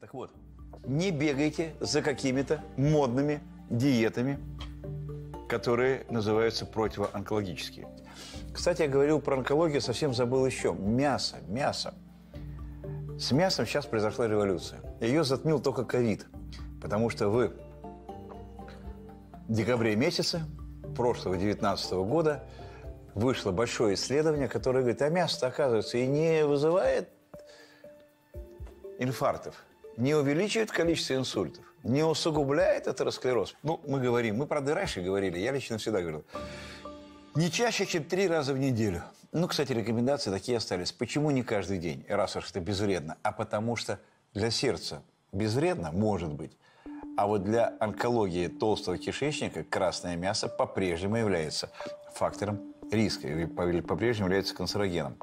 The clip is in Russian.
Так вот, не бегайте за какими-то модными диетами, которые называются противоонкологические. Кстати, я говорил про онкологию, совсем забыл еще. Мясо, мясо. С мясом сейчас произошла революция. Ее затмил только ковид, потому что в декабре месяце прошлого 19 года вышло большое исследование, которое говорит, а мясо, оказывается, и не вызывает инфарктов, не увеличивает количество инсультов, не усугубляет атеросклероз. Ну, мы говорим, мы, правда, раньше говорили, я лично всегда говорил, не чаще, чем три раза в неделю. Ну, кстати, рекомендации такие остались. Почему не каждый день, раз уж это безвредно? А потому что для сердца безвредно, может быть. А вот для онкологии толстого кишечника красное мясо по-прежнему является фактором риска, или по-прежнему является канцерогеном.